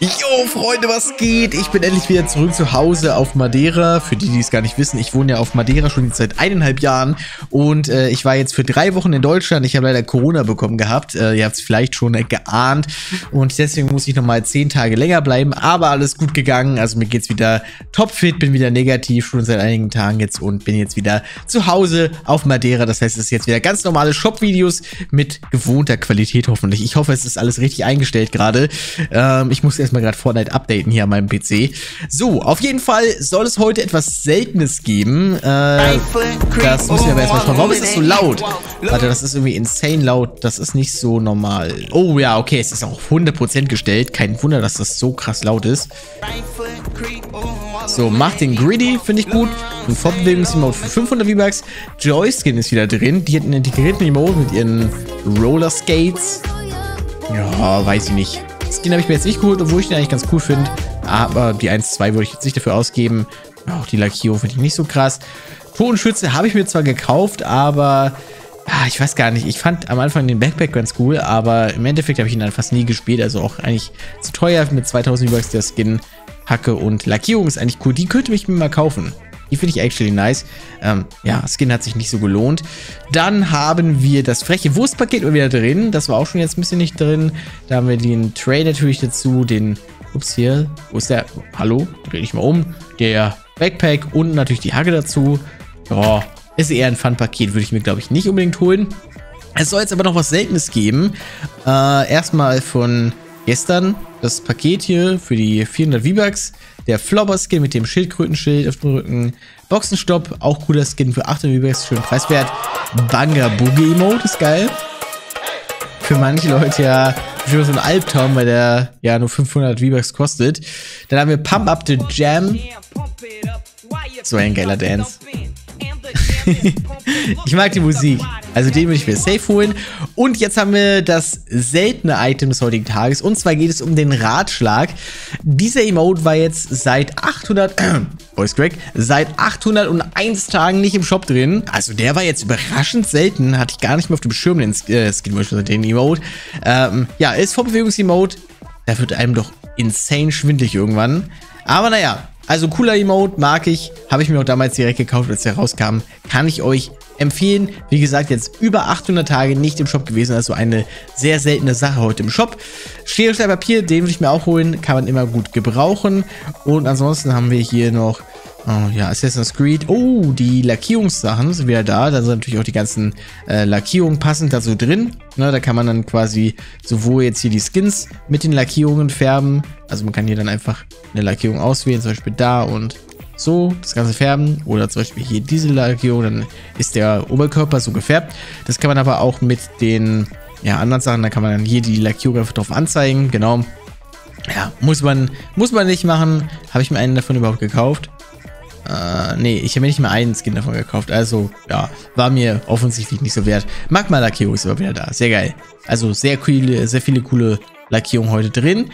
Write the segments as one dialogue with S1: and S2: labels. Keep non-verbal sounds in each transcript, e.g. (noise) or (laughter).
S1: Jo, Freunde, was geht? Ich bin endlich wieder zurück zu Hause auf Madeira. Für die, die es gar nicht wissen, ich wohne ja auf Madeira schon seit eineinhalb Jahren. Und äh, ich war jetzt für drei Wochen in Deutschland. Ich habe leider Corona bekommen gehabt. Äh, ihr habt es vielleicht schon äh, geahnt. Und deswegen muss ich nochmal zehn Tage länger bleiben. Aber alles gut gegangen. Also mir geht's wieder topfit, bin wieder negativ schon seit einigen Tagen jetzt und bin jetzt wieder zu Hause auf Madeira. Das heißt, es ist jetzt wieder ganz normale Shop-Videos mit gewohnter Qualität hoffentlich. Ich hoffe, es ist alles richtig eingestellt gerade. Ähm, ich muss erstmal gerade Fortnite updaten hier an meinem PC. So, auf jeden Fall soll es heute etwas Seltenes geben. Äh, das müssen wir aber erstmal schauen. Warum ist das so laut? Warte, das ist irgendwie insane laut. Das ist nicht so normal. Oh ja, okay, es ist auch 100% gestellt. Kein Wunder, dass das so krass laut ist. So, macht den Greedy, finde ich gut. Ein Fortbewegungsemote für 500 V-Bucks. Joyskin ist wieder drin. Die hat einen integrierten Emote mit ihren Roller Skates. Ja, weiß ich nicht. Skin habe ich mir jetzt nicht geholt, obwohl ich den eigentlich ganz cool finde. Aber die 1-2 würde ich jetzt nicht dafür ausgeben. Auch die Lackierung finde ich nicht so krass. Totenschütze habe ich mir zwar gekauft, aber ah, ich weiß gar nicht. Ich fand am Anfang den Backpack ganz cool, aber im Endeffekt habe ich ihn dann fast nie gespielt. Also auch eigentlich zu teuer mit 2000 V-Bucks der Skin. Hacke und Lackierung ist eigentlich cool. Die könnte ich mir mal kaufen. Die finde ich actually nice. Ähm, ja, Skin hat sich nicht so gelohnt. Dann haben wir das freche Wurstpaket wieder drin. Das war auch schon jetzt ein bisschen nicht drin. Da haben wir den Tray natürlich dazu. Den, ups, hier. Wo ist der? Hallo? Dreh ich mal um. Der Backpack und natürlich die Hacke dazu. Ja, ist eher ein Fun-Paket. Würde ich mir, glaube ich, nicht unbedingt holen. Es soll jetzt aber noch was Seltenes geben. Äh, erstmal von gestern das Paket hier für die 400 V-Bucks. Der Flobber-Skin mit dem Schildkrötenschild auf dem Rücken. Boxenstopp, auch cooler Skin für 800 V-Bucks, schön preiswert. Banga Boogie Emote ist geil. Für manche Leute ja schon so ein Albtraum, weil der ja nur 500 V-Bucks kostet. Dann haben wir Pump Up the Jam. So ein geiler Dance. (laughs) ich mag die Musik. Also den würde ich mir safe holen. Und jetzt haben wir das seltene Item des heutigen Tages. Und zwar geht es um den Ratschlag. Dieser Emote war jetzt seit 800... (clears throat) Voice Crack. Seit 801 Tagen nicht im Shop drin. Also der war jetzt überraschend selten. Hatte ich gar nicht mehr auf dem Schirm, den äh, Skin, den Emote. Ähm, ja, ist Vorbewegungs-Emote. Da wird einem doch insane schwindlig irgendwann. Aber naja, also cooler Emote, mag ich. Habe ich mir auch damals direkt gekauft, als der rauskam. Kann ich euch empfehlen. Wie gesagt, jetzt über 800 Tage nicht im Shop gewesen. Also eine sehr seltene Sache heute im Shop. Schere, Papier, den würde ich mir auch holen. Kann man immer gut gebrauchen. Und ansonsten haben wir hier noch Oh, ja, Assassin's Creed. Oh, die Lackierungssachen sind wieder da. Da sind natürlich auch die ganzen äh, Lackierungen passend dazu drin. Ne, da kann man dann quasi sowohl jetzt hier die Skins mit den Lackierungen färben. Also man kann hier dann einfach eine Lackierung auswählen, zum Beispiel da und so das Ganze färben. Oder zum Beispiel hier diese Lackierung, dann ist der Oberkörper so gefärbt. Das kann man aber auch mit den ja, anderen Sachen, da kann man dann hier die Lackierung einfach drauf anzeigen. Genau. Ja, muss man, muss man nicht machen. Habe ich mir einen davon überhaupt gekauft? Äh, nee, ich habe mir nicht mal einen Skin davon gekauft. Also, ja, war mir offensichtlich nicht so wert. Magma Lackierung ist aber wieder da. Sehr geil. Also, sehr coole, sehr viele coole Lackierungen heute drin.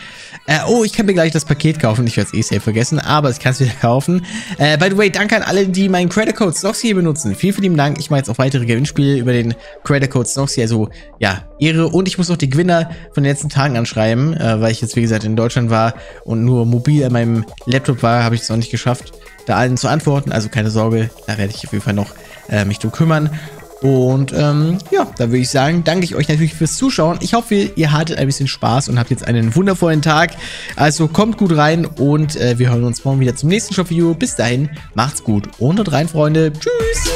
S1: Äh, oh, ich kann mir gleich das Paket kaufen. Ich werde es eh safe vergessen, aber ich kann es wieder (laughs) kaufen. Äh, by the way, danke an alle, die meinen Credit Code Snoxy hier benutzen. Vielen, vielen Dank. Ich mache jetzt auch weitere Gewinnspiele über den Credit Code Snoxy. Also, ja, Ehre. Und ich muss noch die Gewinner von den letzten Tagen anschreiben, äh, weil ich jetzt, wie gesagt, in Deutschland war und nur mobil an meinem Laptop war, habe ich es noch nicht geschafft da allen zu antworten. Also keine Sorge, da werde ich auf jeden Fall noch äh, mich drum kümmern. Und ähm, ja, da würde ich sagen, danke ich euch natürlich fürs Zuschauen. Ich hoffe, ihr hattet ein bisschen Spaß und habt jetzt einen wundervollen Tag. Also kommt gut rein und äh, wir hören uns morgen wieder zum nächsten Shop-Video. Bis dahin, macht's gut und rein, Freunde. Tschüss.